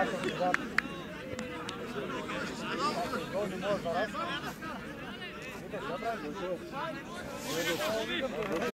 Добре,